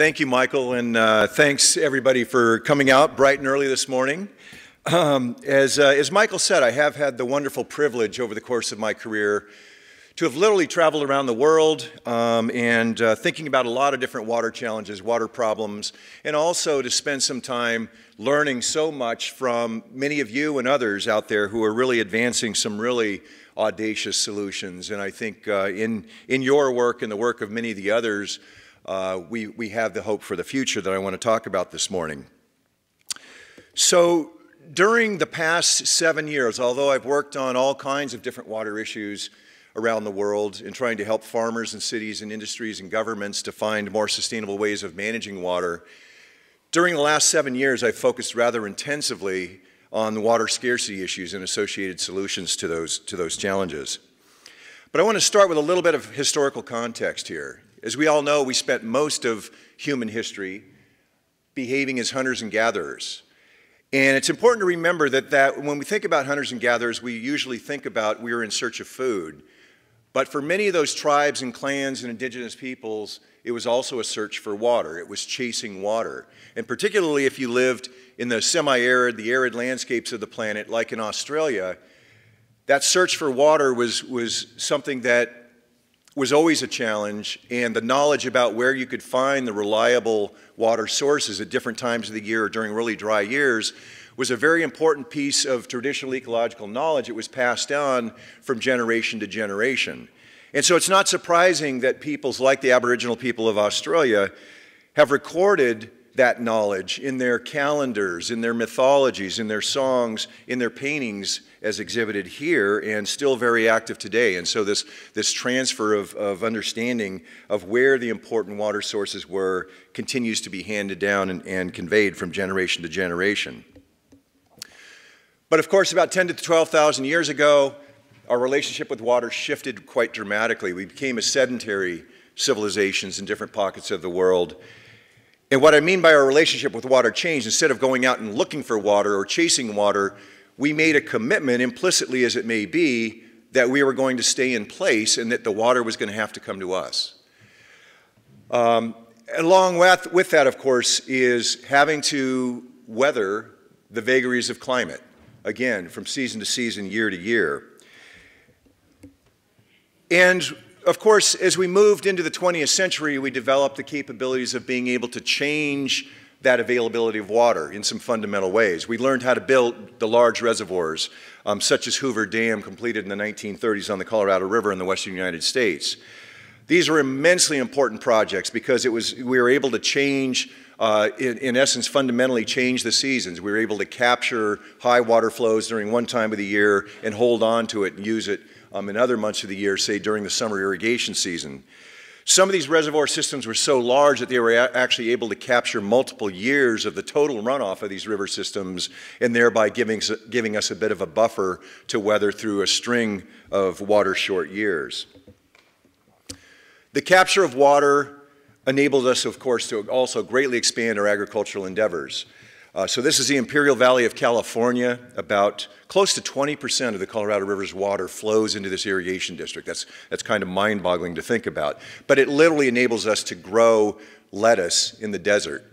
Thank you, Michael, and uh, thanks everybody for coming out bright and early this morning. Um, as, uh, as Michael said, I have had the wonderful privilege over the course of my career to have literally traveled around the world um, and uh, thinking about a lot of different water challenges, water problems, and also to spend some time learning so much from many of you and others out there who are really advancing some really audacious solutions. And I think uh, in, in your work and the work of many of the others, uh, we, we have the hope for the future that I want to talk about this morning. So during the past seven years, although I've worked on all kinds of different water issues around the world in trying to help farmers and cities and industries and governments to find more sustainable ways of managing water, during the last seven years, I've focused rather intensively on the water scarcity issues and associated solutions to those, to those challenges. But I want to start with a little bit of historical context here. As we all know, we spent most of human history behaving as hunters and gatherers. And it's important to remember that, that when we think about hunters and gatherers, we usually think about we are in search of food. But for many of those tribes and clans and indigenous peoples, it was also a search for water. It was chasing water. And particularly if you lived in the semi arid, the arid landscapes of the planet, like in Australia, that search for water was, was something that was always a challenge, and the knowledge about where you could find the reliable water sources at different times of the year or during really dry years was a very important piece of traditional ecological knowledge. It was passed on from generation to generation. And so it's not surprising that peoples like the Aboriginal people of Australia have recorded that knowledge in their calendars, in their mythologies, in their songs, in their paintings, as exhibited here, and still very active today. And so, this, this transfer of, of understanding of where the important water sources were continues to be handed down and, and conveyed from generation to generation. But of course, about 10 to 12,000 years ago, our relationship with water shifted quite dramatically. We became a sedentary civilizations in different pockets of the world and what I mean by our relationship with water changed. Instead of going out and looking for water or chasing water, we made a commitment, implicitly as it may be, that we were going to stay in place and that the water was going to have to come to us. Um, along with, with that, of course, is having to weather the vagaries of climate, again, from season to season, year to year. And of course, as we moved into the 20th century, we developed the capabilities of being able to change that availability of water in some fundamental ways. We learned how to build the large reservoirs, um, such as Hoover Dam, completed in the 1930s on the Colorado River in the western United States. These were immensely important projects because it was, we were able to change, uh, in, in essence, fundamentally change the seasons. We were able to capture high water flows during one time of the year and hold on to it and use it um, in other months of the year, say during the summer irrigation season. Some of these reservoir systems were so large that they were actually able to capture multiple years of the total runoff of these river systems and thereby giving, giving us a bit of a buffer to weather through a string of water short years. The capture of water enabled us, of course, to also greatly expand our agricultural endeavors. Uh, so this is the Imperial Valley of California. About close to 20% of the Colorado River's water flows into this irrigation district. That's, that's kind of mind-boggling to think about. But it literally enables us to grow lettuce in the desert.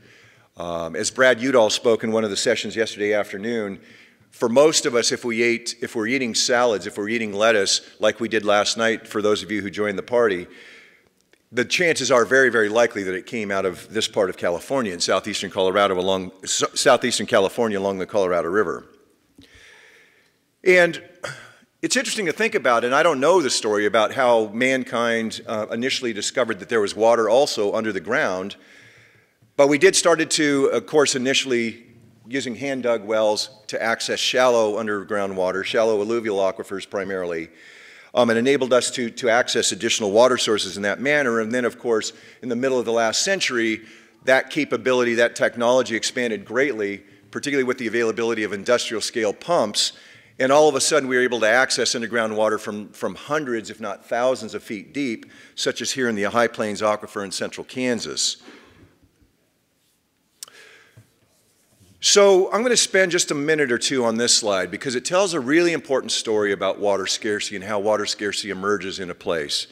Um, as Brad Udall spoke in one of the sessions yesterday afternoon, for most of us, if we ate, if we're eating salads, if we're eating lettuce, like we did last night for those of you who joined the party, the chances are very, very likely that it came out of this part of California in southeastern Colorado along southeastern California along the Colorado River. And it's interesting to think about, and I don't know the story about how mankind uh, initially discovered that there was water also under the ground, but we did started to, of course, initially using hand dug wells to access shallow underground water, shallow alluvial aquifers primarily um, and enabled us to, to access additional water sources in that manner. And then, of course, in the middle of the last century, that capability, that technology expanded greatly, particularly with the availability of industrial scale pumps. And all of a sudden, we were able to access underground water from, from hundreds, if not thousands of feet deep, such as here in the High Plains Aquifer in central Kansas. So I'm going to spend just a minute or two on this slide because it tells a really important story about water scarcity and how water scarcity emerges in a place.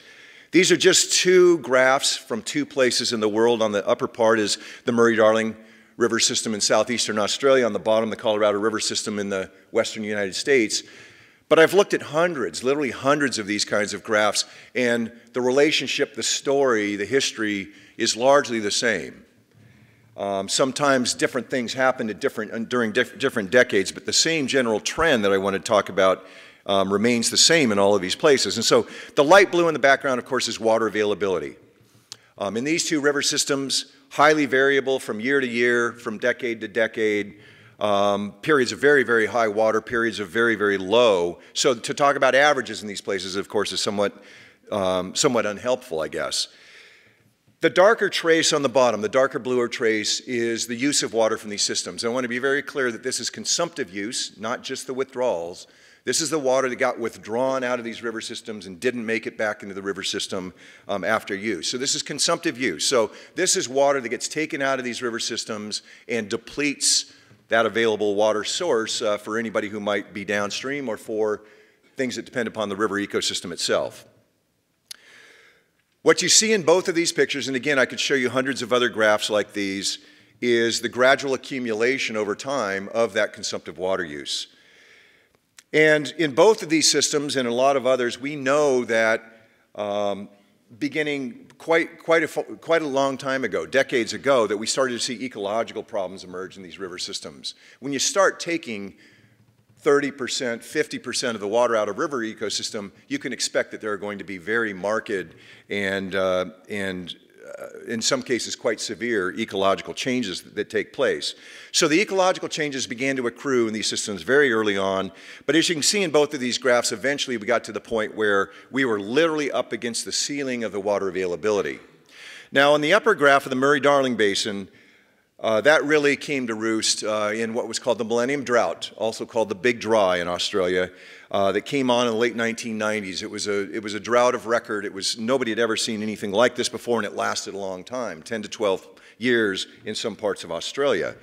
These are just two graphs from two places in the world. On the upper part is the Murray-Darling River system in southeastern Australia, on the bottom, the Colorado River system in the western United States. But I've looked at hundreds, literally hundreds of these kinds of graphs, and the relationship, the story, the history is largely the same. Um, sometimes different things happen at different, during diff different decades, but the same general trend that I want to talk about um, remains the same in all of these places. And so the light blue in the background, of course, is water availability. Um, in these two river systems, highly variable from year to year, from decade to decade, um, periods of very, very high water, periods of very, very low. So to talk about averages in these places, of course, is somewhat, um, somewhat unhelpful, I guess. The darker trace on the bottom, the darker bluer trace, is the use of water from these systems. I want to be very clear that this is consumptive use, not just the withdrawals. This is the water that got withdrawn out of these river systems and didn't make it back into the river system um, after use. So this is consumptive use. So this is water that gets taken out of these river systems and depletes that available water source uh, for anybody who might be downstream or for things that depend upon the river ecosystem itself. What you see in both of these pictures, and again, I could show you hundreds of other graphs like these, is the gradual accumulation over time of that consumptive water use. And in both of these systems and a lot of others, we know that um, beginning quite, quite, a, quite a long time ago, decades ago, that we started to see ecological problems emerge in these river systems. When you start taking 30%, 50% of the water out of river ecosystem, you can expect that there are going to be very marked and, uh, and in some cases quite severe ecological changes that, that take place. So the ecological changes began to accrue in these systems very early on, but as you can see in both of these graphs, eventually we got to the point where we were literally up against the ceiling of the water availability. Now in the upper graph of the Murray-Darling Basin, uh, that really came to roost uh, in what was called the Millennium Drought, also called the Big Dry in Australia, uh, that came on in the late 1990s. It was, a, it was a drought of record. It was, nobody had ever seen anything like this before, and it lasted a long time 10 to 12 years in some parts of Australia.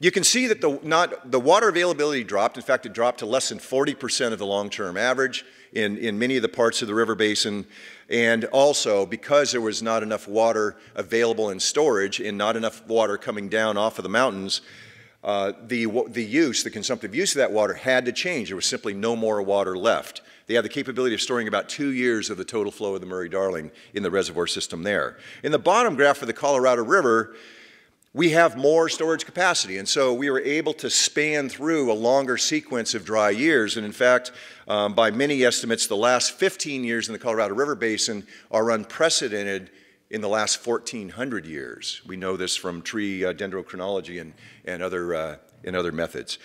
You can see that the, not, the water availability dropped. In fact, it dropped to less than 40% of the long term average in, in many of the parts of the river basin. And also, because there was not enough water available in storage and not enough water coming down off of the mountains, uh, the, the use, the consumptive use of that water had to change. There was simply no more water left. They had the capability of storing about two years of the total flow of the Murray-Darling in the reservoir system there. In the bottom graph for the Colorado River, we have more storage capacity. And so we were able to span through a longer sequence of dry years. And in fact, um, by many estimates, the last 15 years in the Colorado River Basin are unprecedented in the last 1,400 years. We know this from tree uh, dendrochronology and, and, other, uh, and other methods.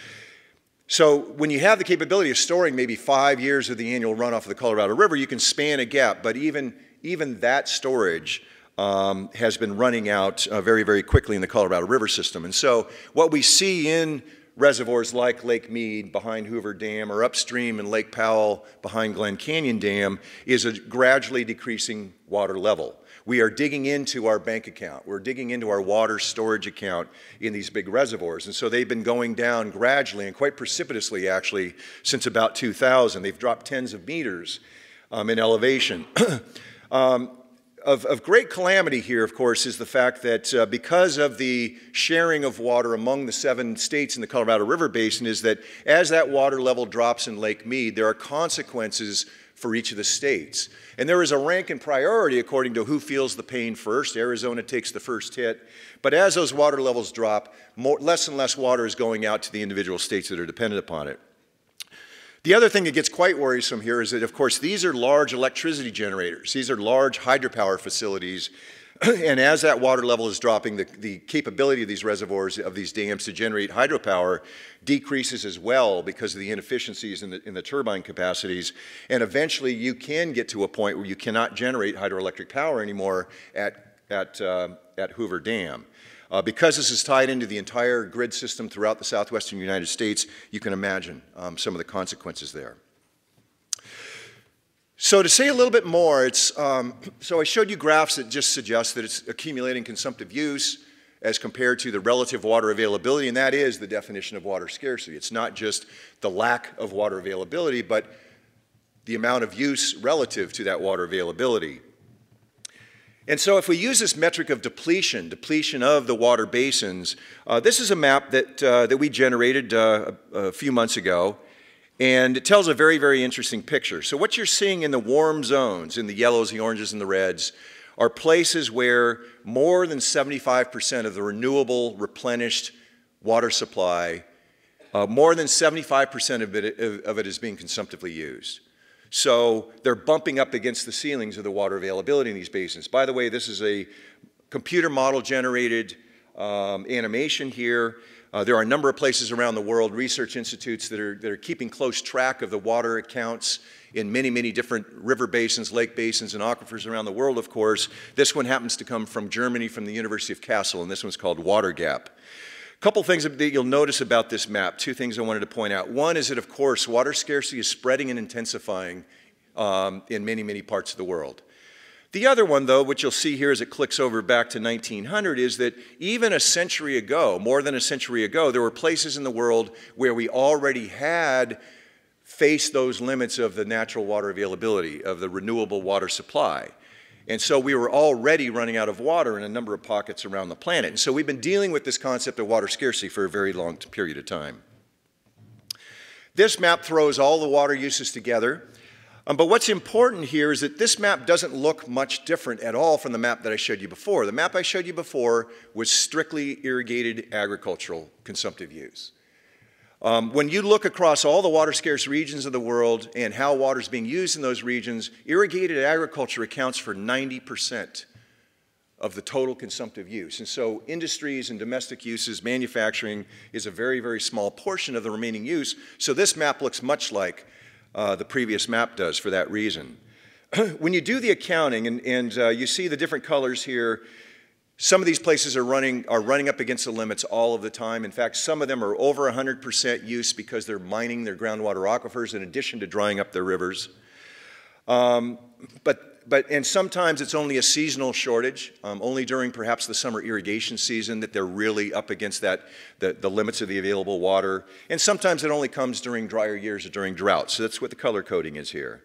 So when you have the capability of storing maybe five years of the annual runoff of the Colorado River, you can span a gap. But even, even that storage um, has been running out uh, very, very quickly in the Colorado River system. And so what we see in reservoirs like Lake Mead behind Hoover Dam or upstream in Lake Powell behind Glen Canyon Dam is a gradually decreasing water level. We are digging into our bank account. We're digging into our water storage account in these big reservoirs. And so they've been going down gradually and quite precipitously, actually, since about 2000. They've dropped tens of meters um, in elevation. um, of, of, great calamity here, of course, is the fact that uh, because of the sharing of water among the seven states in the Colorado River Basin, is that as that water level drops in Lake Mead, there are consequences for each of the states. And there is a rank and priority according to who feels the pain first. Arizona takes the first hit. But as those water levels drop, more, less and less water is going out to the individual states that are dependent upon it. The other thing that gets quite worrisome here is that, of course, these are large electricity generators. These are large hydropower facilities. and as that water level is dropping, the, the capability of these reservoirs, of these dams to generate hydropower decreases as well because of the inefficiencies in the, in the turbine capacities. And eventually you can get to a point where you cannot generate hydroelectric power anymore at, at, uh, at Hoover Dam. Uh, because this is tied into the entire grid system throughout the southwestern United States, you can imagine um, some of the consequences there. So to say a little bit more, it's, um, so I showed you graphs that just suggest that it's accumulating consumptive use as compared to the relative water availability, and that is the definition of water scarcity. It's not just the lack of water availability, but the amount of use relative to that water availability. And so if we use this metric of depletion, depletion of the water basins, uh, this is a map that, uh, that we generated uh, a, a, few months ago, and it tells a very, very interesting picture. So what you're seeing in the warm zones, in the yellows, the oranges, and the reds, are places where more than 75% of the renewable replenished water supply, uh, more than 75% of it, of it is being consumptively used. So they're bumping up against the ceilings of the water availability in these basins. By the way, this is a computer model generated um, animation here. Uh, there are a number of places around the world, research institutes that are, that are keeping close track of the water accounts in many, many different river basins, lake basins, and aquifers around the world, of course. This one happens to come from Germany, from the University of Kassel, and this one's called WaterGAP couple things that you'll notice about this map, two things I wanted to point out. One is that, of course, water scarcity is spreading and intensifying um, in many, many parts of the world. The other one, though, which you'll see here as it clicks over back to 1900, is that even a century ago, more than a century ago, there were places in the world where we already had faced those limits of the natural water availability, of the renewable water supply. And so we were already running out of water in a number of pockets around the planet. And so we've been dealing with this concept of water scarcity for a very long period of time. This map throws all the water uses together. Um, but what's important here is that this map doesn't look much different at all from the map that I showed you before. The map I showed you before was strictly irrigated agricultural consumptive use. Um, when you look across all the water scarce regions of the world and how water is being used in those regions, irrigated agriculture accounts for 90% of the total consumptive use. And so industries and domestic uses, manufacturing is a very, very small portion of the remaining use. So this map looks much like uh, the previous map does for that reason. when you do the accounting and, and uh, you see the different colors here, some of these places are running, are running up against the limits all of the time. In fact, some of them are over 100% use because they're mining their groundwater aquifers in addition to drying up their rivers. Um, but, but, and sometimes it's only a seasonal shortage, um, only during perhaps the summer irrigation season that they're really up against that, the, the limits of the available water. And sometimes it only comes during drier years or during drought. So that's what the color coding is here.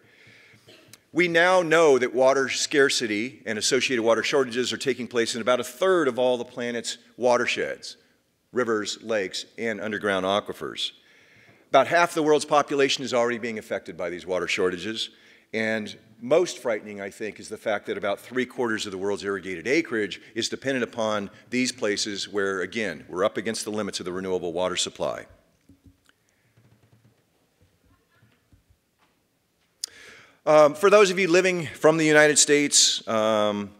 We now know that water scarcity and associated water shortages are taking place in about a third of all the planet's watersheds, rivers, lakes, and underground aquifers. About half the world's population is already being affected by these water shortages. And most frightening, I think, is the fact that about three quarters of the world's irrigated acreage is dependent upon these places where, again, we're up against the limits of the renewable water supply. Um, for those of you living from the United States, um,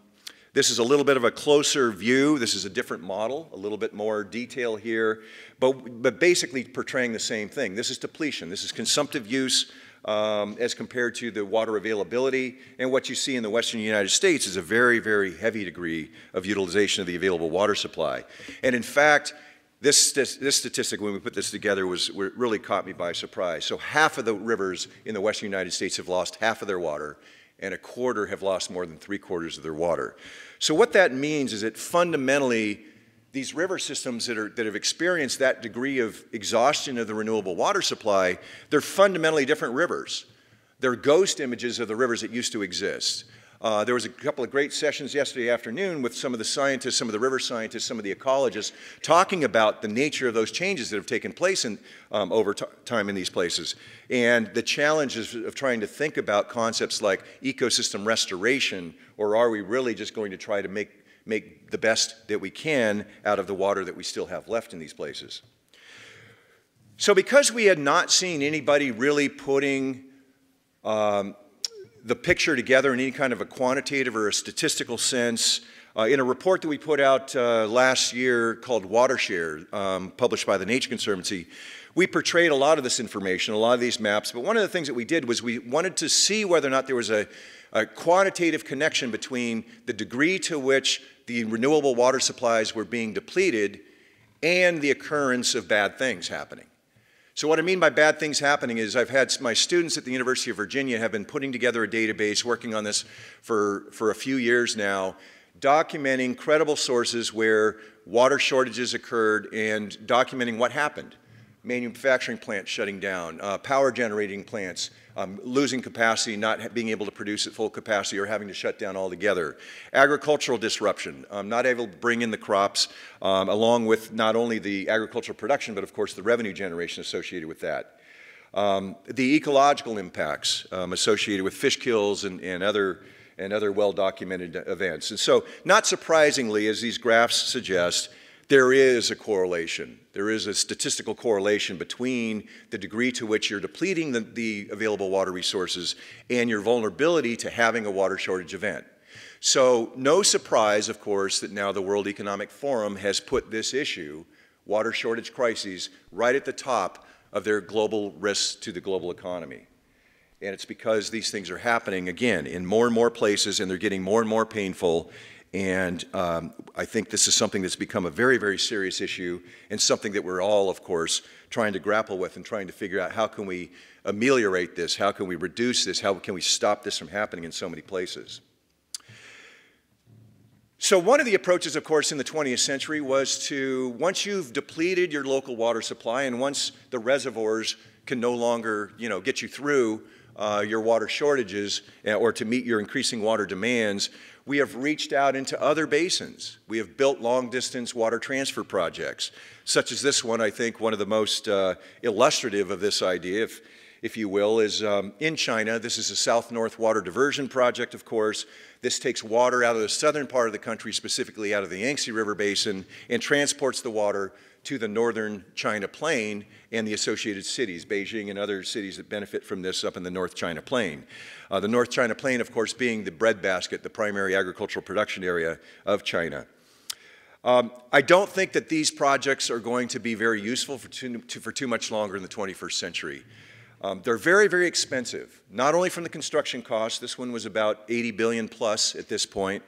this is a little bit of a closer view. This is a different model, a little bit more detail here, but, but basically portraying the same thing. This is depletion. This is consumptive use um, as compared to the water availability. And what you see in the western United States is a very, very heavy degree of utilization of the available water supply. And in fact, this, this, statistic, when we put this together, was really caught me by surprise. So half of the rivers in the western United States have lost half of their water, and a quarter have lost more than three quarters of their water. So what that means is that fundamentally, these river systems that, are, that have experienced that degree of exhaustion of the renewable water supply, they're fundamentally different rivers. They're ghost images of the rivers that used to exist. Uh, there was a couple of great sessions yesterday afternoon with some of the scientists, some of the river scientists, some of the ecologists, talking about the nature of those changes that have taken place in, um, over time in these places. And the challenges of trying to think about concepts like ecosystem restoration, or are we really just going to try to make, make the best that we can out of the water that we still have left in these places. So because we had not seen anybody really putting um, the picture together in any kind of a quantitative or a statistical sense. Uh, in a report that we put out uh, last year called Watershare, um, published by the Nature Conservancy, we portrayed a lot of this information, a lot of these maps, but one of the things that we did was we wanted to see whether or not there was a, a quantitative connection between the degree to which the renewable water supplies were being depleted and the occurrence of bad things happening. So what I mean by bad things happening is I've had my students at the University of Virginia have been putting together a database, working on this for, for a few years now, documenting credible sources where water shortages occurred and documenting what happened. Manufacturing plants shutting down, uh, power generating plants um, losing capacity, not being able to produce at full capacity, or having to shut down altogether. Agricultural disruption, um, not able to bring in the crops, um, along with not only the agricultural production, but of course the revenue generation associated with that. Um, the ecological impacts um, associated with fish kills and, and other and other well-documented events. And so, not surprisingly, as these graphs suggest, there is a correlation. There is a statistical correlation between the degree to which you're depleting the, the, available water resources and your vulnerability to having a water shortage event. So no surprise, of course, that now the World Economic Forum has put this issue, water shortage crises, right at the top of their global risks to the global economy. And it's because these things are happening, again, in more and more places, and they're getting more and more painful, and um, I think this is something that's become a very, very serious issue and something that we're all, of course, trying to grapple with and trying to figure out how can we ameliorate this, how can we reduce this, how can we stop this from happening in so many places. So one of the approaches, of course, in the 20th century was to, once you've depleted your local water supply and once the reservoirs can no longer, you know, get you through uh, your water shortages uh, or to meet your increasing water demands, we have reached out into other basins. We have built long distance water transfer projects, such as this one, I think one of the most uh, illustrative of this idea, if, if you will, is um, in China. This is a South North Water Diversion Project, of course. This takes water out of the southern part of the country, specifically out of the Yangtze River Basin, and transports the water to the northern China Plain and the associated cities, Beijing and other cities that benefit from this up in the North China Plain. Uh, the North China Plain, of course, being the breadbasket, the primary agricultural production area of China. Um, I don't think that these projects are going to be very useful for too, for too much longer in the 21st century. Um, they're very, very expensive, not only from the construction cost, this one was about 80 billion plus at this point,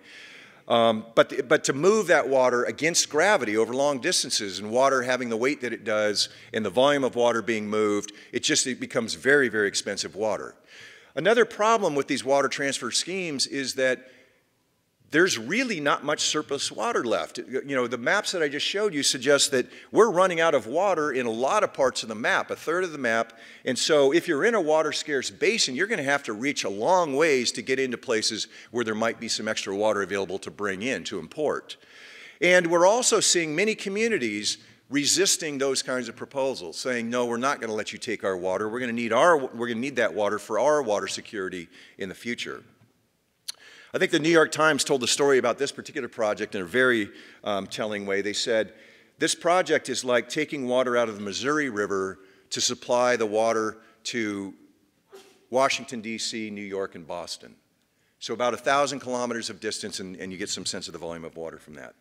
um, but, but to move that water against gravity over long distances and water having the weight that it does and the volume of water being moved, it just it becomes very, very expensive water. Another problem with these water transfer schemes is that there's really not much surplus water left. You know, the maps that I just showed you suggest that we're running out of water in a lot of parts of the map, a third of the map. And so if you're in a water scarce basin, you're going to have to reach a long ways to get into places where there might be some extra water available to bring in, to import. And we're also seeing many communities resisting those kinds of proposals, saying, no, we're not going to let you take our water. We're going to need our, we're going to need that water for our water security in the future. I think the New York Times told the story about this particular project in a very um, telling way. They said, this project is like taking water out of the Missouri River to supply the water to Washington, D.C., New York, and Boston. So about a 1,000 kilometers of distance, and, and you get some sense of the volume of water from that.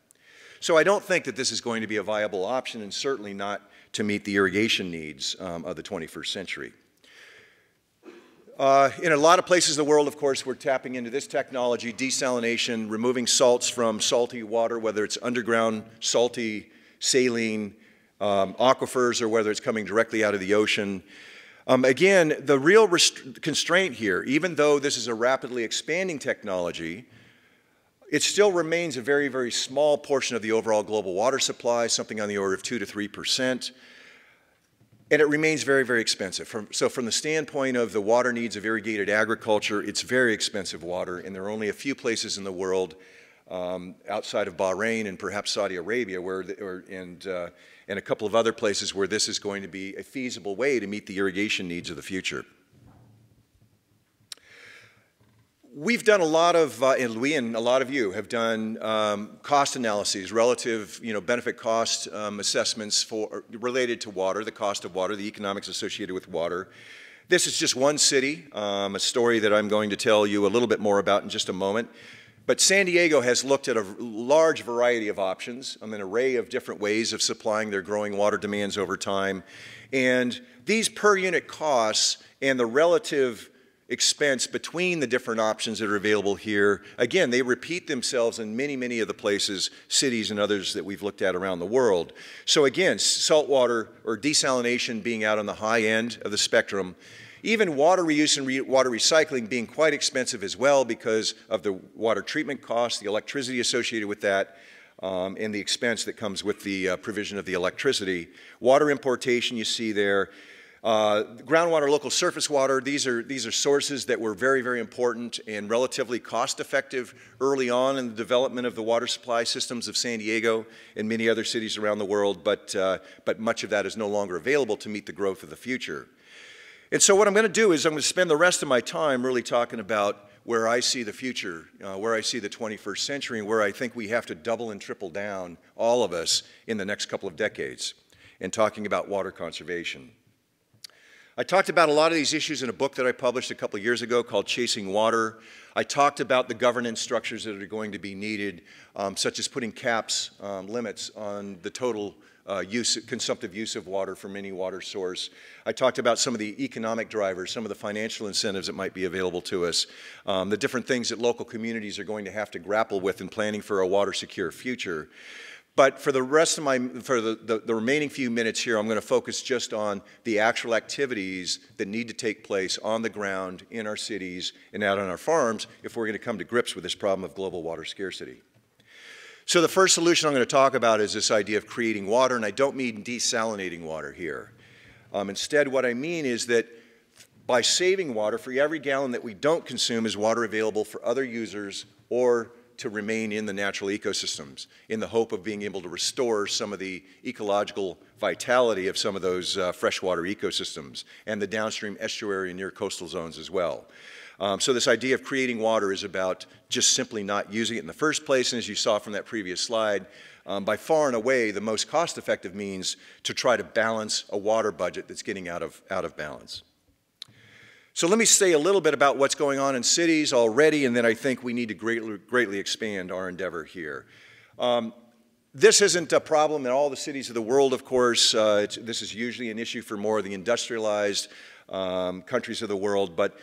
So I don't think that this is going to be a viable option, and certainly not to meet the irrigation needs um, of the 21st century. Uh, in a lot of places in the world, of course, we're tapping into this technology, desalination, removing salts from salty water, whether it's underground salty saline um, aquifers or whether it's coming directly out of the ocean. Um, again, the real constraint here, even though this is a rapidly expanding technology, it still remains a very, very small portion of the overall global water supply, something on the order of 2 to 3 percent. And it remains very, very expensive. From, so from the standpoint of the water needs of irrigated agriculture, it's very expensive water, and there are only a few places in the world um, outside of Bahrain and perhaps Saudi Arabia, where the, or, and, uh, and a couple of other places where this is going to be a feasible way to meet the irrigation needs of the future. We've done a lot of, uh, and we and a lot of you have done um, cost analyses, relative, you know, benefit cost um, assessments for related to water, the cost of water, the economics associated with water. This is just one city, um, a story that I'm going to tell you a little bit more about in just a moment. But San Diego has looked at a large variety of options, um, an array of different ways of supplying their growing water demands over time. And these per unit costs and the relative expense between the different options that are available here. Again, they repeat themselves in many, many of the places, cities and others that we've looked at around the world. So again, saltwater or desalination being out on the high end of the spectrum, even water reuse and re water recycling being quite expensive as well because of the water treatment costs, the electricity associated with that, um, and the expense that comes with the uh, provision of the electricity. Water importation, you see there. Uh, groundwater, local surface water, these are, these are sources that were very, very important and relatively cost effective early on in the development of the water supply systems of San Diego and many other cities around the world, but, uh, but much of that is no longer available to meet the growth of the future. And so what I'm going to do is I'm going to spend the rest of my time really talking about where I see the future, uh, where I see the 21st century, and where I think we have to double and triple down, all of us, in the next couple of decades, and talking about water conservation. I talked about a lot of these issues in a book that I published a couple years ago called Chasing Water. I talked about the governance structures that are going to be needed, um, such as putting caps, um, limits on the total uh, use, consumptive use of water from any water source. I talked about some of the economic drivers, some of the financial incentives that might be available to us, um, the different things that local communities are going to have to grapple with in planning for a water secure future. But for the rest of my, for the, the, the remaining few minutes here, I'm going to focus just on the actual activities that need to take place on the ground in our cities and out on our farms if we're going to come to grips with this problem of global water scarcity. So the first solution I'm going to talk about is this idea of creating water, and I don't mean desalinating water here. Um, instead, what I mean is that by saving water, for every gallon that we don't consume is water available for other users or to remain in the natural ecosystems in the hope of being able to restore some of the ecological vitality of some of those uh, freshwater ecosystems and the downstream estuary and near coastal zones as well. Um, so this idea of creating water is about just simply not using it in the first place. And as you saw from that previous slide, um, by far and away the most cost-effective means to try to balance a water budget that's getting out of, out of balance. So let me say a little bit about what's going on in cities already, and then I think we need to greatly, greatly expand our endeavor here. Um, this isn't a problem in all the cities of the world, of course. Uh, this is usually an issue for more of the industrialized um, countries of the world. But,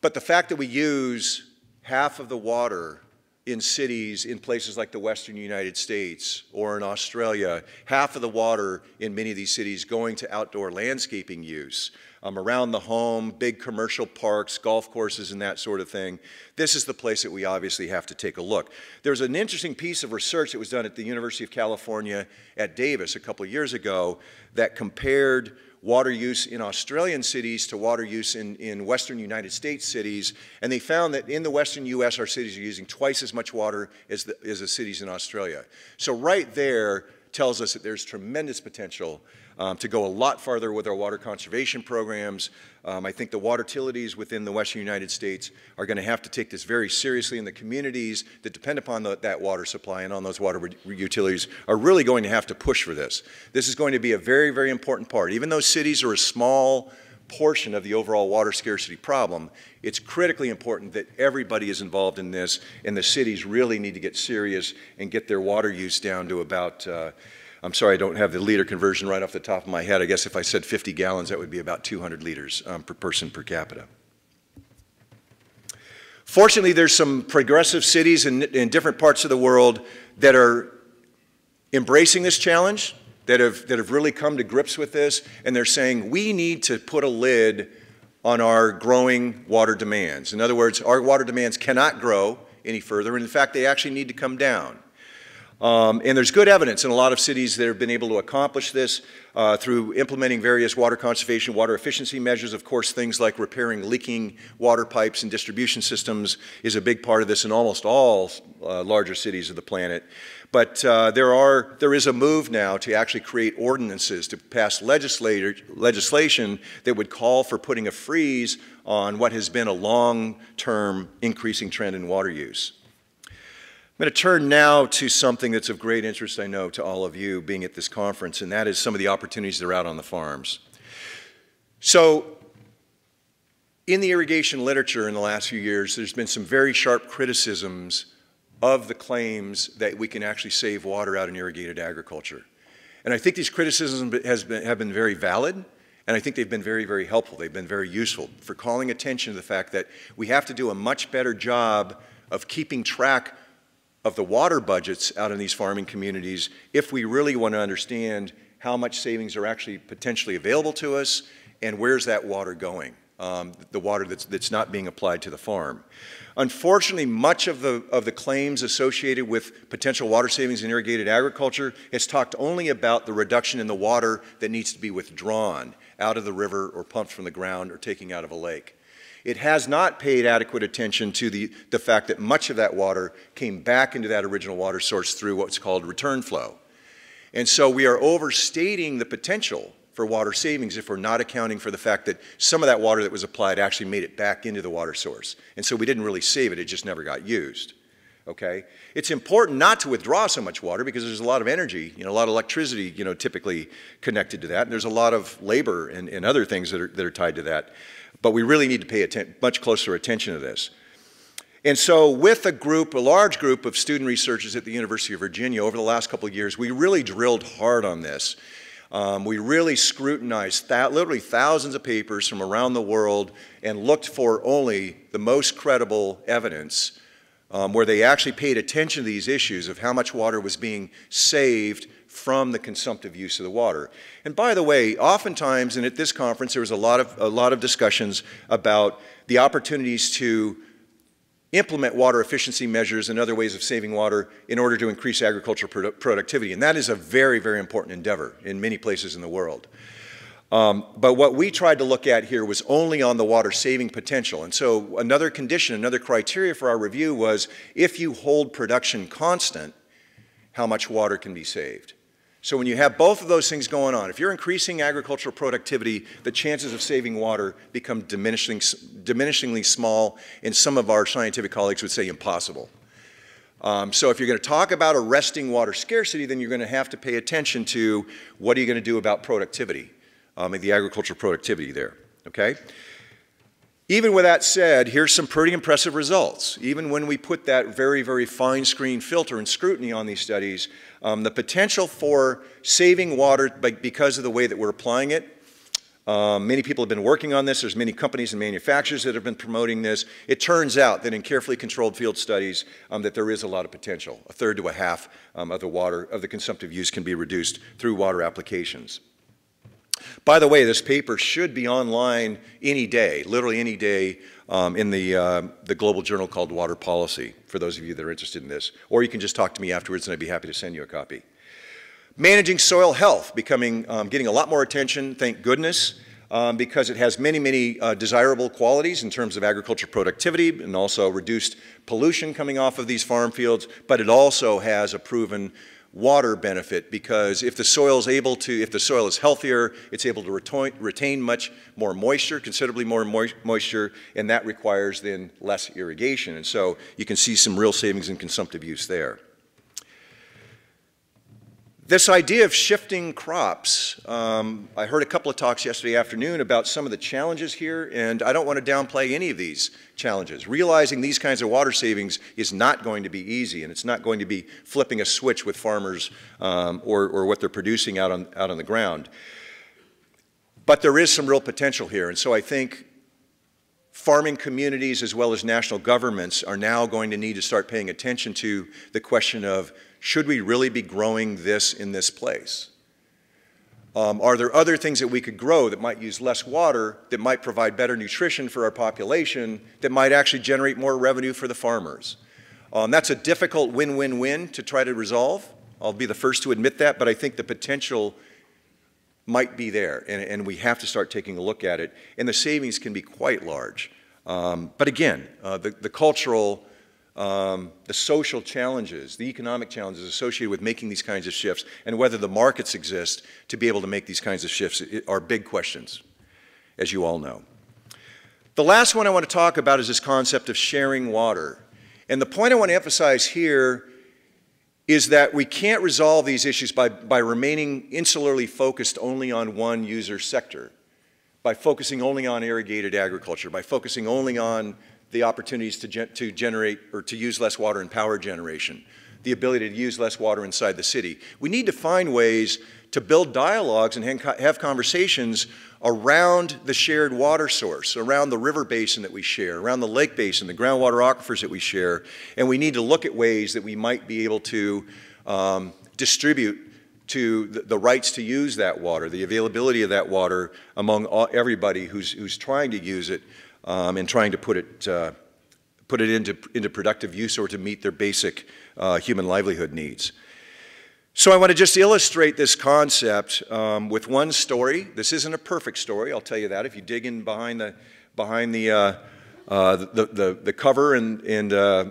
but the fact that we use half of the water in cities in places like the western United States or in Australia, half of the water in many of these cities going to outdoor landscaping use um, around the home, big commercial parks, golf courses, and that sort of thing. This is the place that we obviously have to take a look. There's an interesting piece of research that was done at the University of California at Davis a couple of years ago that compared water use in Australian cities to water use in, in western United States cities, and they found that in the western U.S., our cities are using twice as much water as the, as the cities in Australia. So right there tells us that there's tremendous potential um, to go a lot farther with our water conservation programs. Um, I think the water utilities within the western United States are going to have to take this very seriously, and the communities that depend upon the, that water supply and on those water utilities are really going to have to push for this. This is going to be a very, very important part. Even though cities are a small portion of the overall water scarcity problem, it's critically important that everybody is involved in this, and the cities really need to get serious and get their water use down to about uh, I'm sorry, I don't have the liter conversion right off the top of my head. I guess if I said 50 gallons, that would be about 200 liters um, per person per capita. Fortunately, there's some progressive cities in, in different parts of the world that are embracing this challenge, that have, that have really come to grips with this, and they're saying we need to put a lid on our growing water demands. In other words, our water demands cannot grow any further, and in fact, they actually need to come down. Um, and there's good evidence in a lot of cities that have been able to accomplish this uh, through implementing various water conservation, water efficiency measures. Of course, things like repairing leaking water pipes and distribution systems is a big part of this in almost all uh, larger cities of the planet. But uh, there, are, there is a move now to actually create ordinances, to pass legislation that would call for putting a freeze on what has been a long-term increasing trend in water use. I'm going to turn now to something that's of great interest, I know, to all of you being at this conference, and that is some of the opportunities that are out on the farms. So, in the irrigation literature in the last few years, there's been some very sharp criticisms of the claims that we can actually save water out in irrigated agriculture. And I think these criticisms has been, have been very valid, and I think they've been very, very helpful. They've been very useful for calling attention to the fact that we have to do a much better job of keeping track of the water budgets out in these farming communities if we really want to understand how much savings are actually potentially available to us and where's that water going. um, the water that's, that's not being applied to the farm. Unfortunately, much of the, of the claims associated with potential water savings in irrigated agriculture has talked only about the reduction in the water that needs to be withdrawn out of the river or pumped from the ground or taking out of a lake. It has not paid adequate attention to the, the fact that much of that water came back into that original water source through what's called return flow. And so we are overstating the potential for water savings if we're not accounting for the fact that some of that water that was applied actually made it back into the water source. And so we didn't really save it, it just never got used. Okay? It's important not to withdraw so much water because there's a lot of energy, you know, a lot of electricity, you know, typically connected to that. And there's a lot of labor and, and other things that are, that are tied to that. But we really need to pay much closer attention to this. And so with a group, a large group of student researchers at the University of Virginia over the last couple of years, we really drilled hard on this. Um, we really scrutinized literally thousands of papers from around the world and looked for only the most credible evidence um, where they actually paid attention to these issues of how much water was being saved from the consumptive use of the water. And by the way, oftentimes, and at this conference, there was a lot of, a lot of discussions about the opportunities to implement water efficiency measures and other ways of saving water in order to increase agricultural produ productivity. And that is a very, very important endeavor in many places in the world. Um, but what we tried to look at here was only on the water saving potential. And so another condition, another criteria for our review was if you hold production constant, how much water can be saved. So when you have both of those things going on, if you're increasing agricultural productivity, the chances of saving water become diminishing, diminishingly small, and some of our scientific colleagues would say impossible. Um, so if you're going to talk about arresting water scarcity, then you're going to have to pay attention to what are you going to do about productivity, um, the agricultural productivity there, okay? Even with that said, here's some pretty impressive results. Even when we put that very, very fine screen filter and scrutiny on these studies, um, the potential for saving water because of the way that we're applying it, um, many people have been working on this. There's many companies and manufacturers that have been promoting this. It turns out that in carefully controlled field studies um, that there is a lot of potential. A third to a half um, of the water, of the consumptive use can be reduced through water applications. By the way, this paper should be online any day, literally any day, um, in the, uh, the global journal called Water Policy, for those of you that are interested in this. Or you can just talk to me afterwards and I'd be happy to send you a copy. Managing soil health, becoming, um, getting a lot more attention, thank goodness, um, because it has many, many uh, desirable qualities in terms of agriculture productivity and also reduced pollution coming off of these farm fields, but it also has a proven water benefit because if the soil is able to, if the soil is healthier, it's able to retain, much more moisture, considerably more moisture, and that requires then less irrigation. And so you can see some real savings in consumptive use there. This idea of shifting crops, um, I heard a couple of talks yesterday afternoon about some of the challenges here, and I don't want to downplay any of these challenges. Realizing these kinds of water savings is not going to be easy, and it's not going to be flipping a switch with farmers um, or, or what they're producing out on, out on the ground. But there is some real potential here, and so I think farming communities as well as national governments are now going to need to start paying attention to the question of should we really be growing this in this place? Um, are there other things that we could grow that might use less water, that might provide better nutrition for our population, that might actually generate more revenue for the farmers? Um, that's a difficult win-win-win to try to resolve. I'll be the first to admit that, but I think the potential might be there, and, and we have to start taking a look at it. And the savings can be quite large. Um, but again, uh, the, the cultural um, the social challenges, the economic challenges associated with making these kinds of shifts, and whether the markets exist to be able to make these kinds of shifts are big questions, as you all know. The last one I want to talk about is this concept of sharing water. And the point I want to emphasize here is that we can't resolve these issues by, by remaining insularly focused only on one user sector, by focusing only on irrigated agriculture, by focusing only on the opportunities to, gen to generate or to use less water in power generation, the ability to use less water inside the city. We need to find ways to build dialogues and have conversations around the shared water source, around the river basin that we share, around the lake basin, the groundwater aquifers that we share, and we need to look at ways that we might be able to um, distribute to the, the, rights to use that water, the availability of that water among all, everybody who's, who's trying to use it um, and trying to put it, uh, put it into, into productive use or to meet their basic uh, human livelihood needs. So I want to just illustrate this concept um, with one story. This isn't a perfect story, I'll tell you that. If you dig in behind the, behind the, uh, uh, the, the, the, cover and, and uh,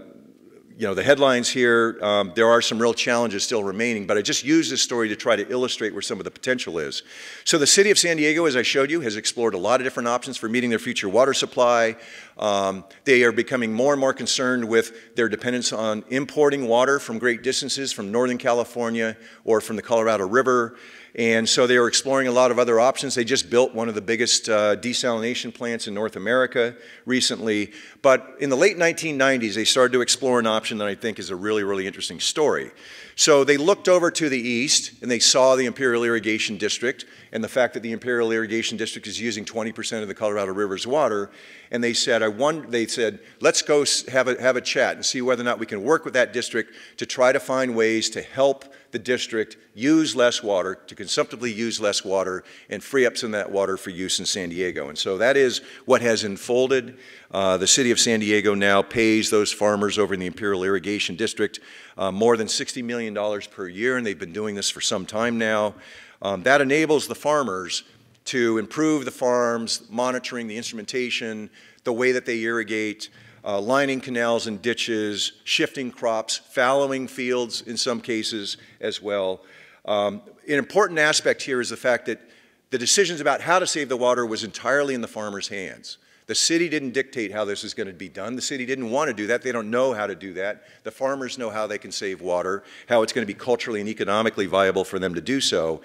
you know, the headlines here, um, there are some real challenges still remaining, but I just use this story to try to illustrate where some of the potential is. So the city of San Diego, as I showed you, has explored a lot of different options for meeting their future water supply. Um, they are becoming more and more concerned with their dependence on importing water from great distances from Northern California or from the Colorado River. And so they were exploring a lot of other options. They just built one of the biggest uh, desalination plants in North America recently. But in the late 1990s, they started to explore an option that I think is a really, really interesting story. So they looked over to the east and they saw the Imperial Irrigation District and the fact that the Imperial Irrigation District is using 20% of the Colorado River's water. And they said, I wonder, they said, let's go have a, have a chat and see whether or not we can work with that district to try to find ways to help the district use less water, to consumptively use less water, and free up some of that water for use in San Diego. And so that is what has unfolded. Uh, the city of San Diego now pays those farmers over in the Imperial Irrigation District uh, more than $60 million per year, and they've been doing this for some time now. Um, that enables the farmers to improve the farms, monitoring the instrumentation, the way that they irrigate, uh, lining canals and ditches, shifting crops, fallowing fields in some cases as well. Um, an important aspect here is the fact that the decisions about how to save the water was entirely in the farmer's hands. The city didn't dictate how this is going to be done. The city didn't want to do that. They don't know how to do that. The farmers know how they can save water, how it's going to be culturally and economically viable for them to do so.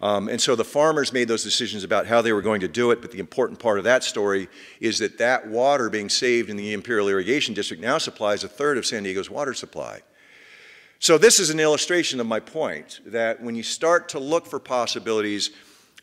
Um, and so the farmers made those decisions about how they were going to do it, but the important part of that story is that that water being saved in the Imperial Irrigation District now supplies a third of San Diego's water supply. So this is an illustration of my point, that when you start to look for possibilities,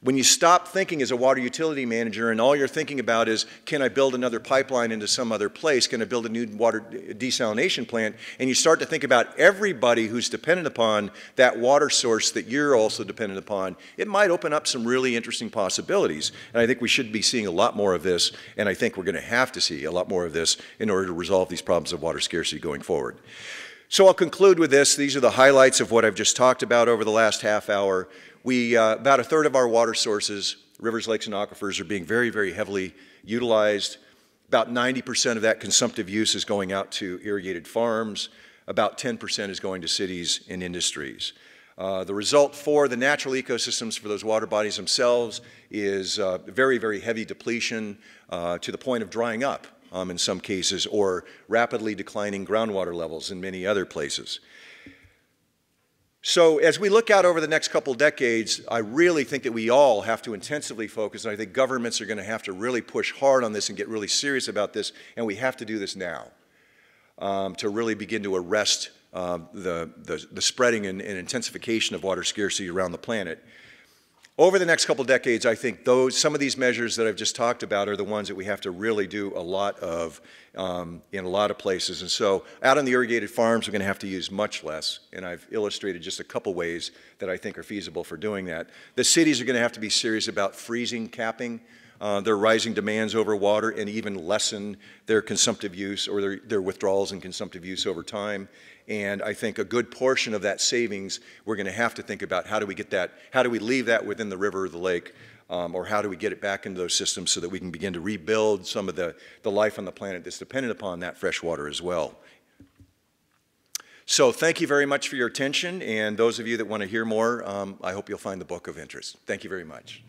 when you stop thinking as a water utility manager and all you're thinking about is, can I build another pipeline into some other place? Can I build a new water desalination plant? And you start to think about everybody who's dependent upon that water source that you're also dependent upon, it might open up some really interesting possibilities. And I think we should be seeing a lot more of this, and I think we're going to have to see a lot more of this in order to resolve these problems of water scarcity going forward. So I'll conclude with this. These are the highlights of what I've just talked about over the last half hour. We, uh, about a third of our water sources, rivers, lakes, and aquifers, are being very, very heavily utilized. About 90% of that consumptive use is going out to irrigated farms. About 10% is going to cities and industries. Uh, the result for the natural ecosystems for those water bodies themselves is uh, very, very heavy depletion uh, to the point of drying up um, in some cases or rapidly declining groundwater levels in many other places. So as we look out over the next couple decades, I really think that we all have to intensively focus, and I think governments are going to have to really push hard on this and get really serious about this, and we have to do this now um, to really begin to arrest uh, the, the, the, spreading and, and intensification of water scarcity around the planet. Over the next couple decades, I think those, some of these measures that I've just talked about are the ones that we have to really do a lot of um, in a lot of places. And so out on the irrigated farms, we're going to have to use much less. And I've illustrated just a couple ways that I think are feasible for doing that. The cities are going to have to be serious about freezing capping uh, their rising demands over water and even lessen their consumptive use or their, their withdrawals and consumptive use over time. And I think a good portion of that savings, we're going to have to think about how do we get that, how do we leave that within the river or the lake, um, or how do we get it back into those systems so that we can begin to rebuild some of the, the life on the planet that's dependent upon that fresh water as well. So thank you very much for your attention, and those of you that want to hear more, um, I hope you'll find the book of interest. Thank you very much.